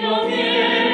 有天。